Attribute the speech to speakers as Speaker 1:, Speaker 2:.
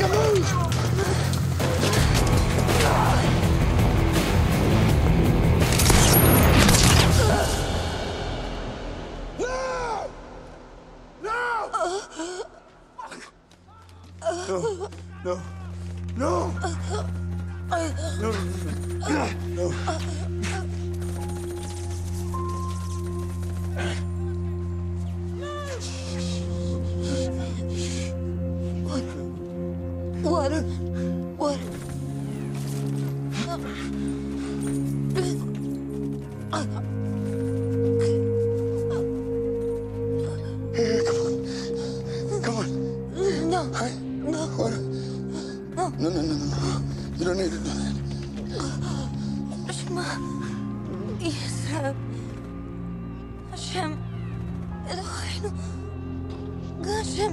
Speaker 1: no lose. No! No! No! No! No! No! no. no.
Speaker 2: Water. Water.
Speaker 1: Here, come on. Come on.
Speaker 2: No. No.
Speaker 1: water. No, no, no, no, no. You don't need to do that.
Speaker 2: Shema Yisrael Hashem Eloheinu Hashem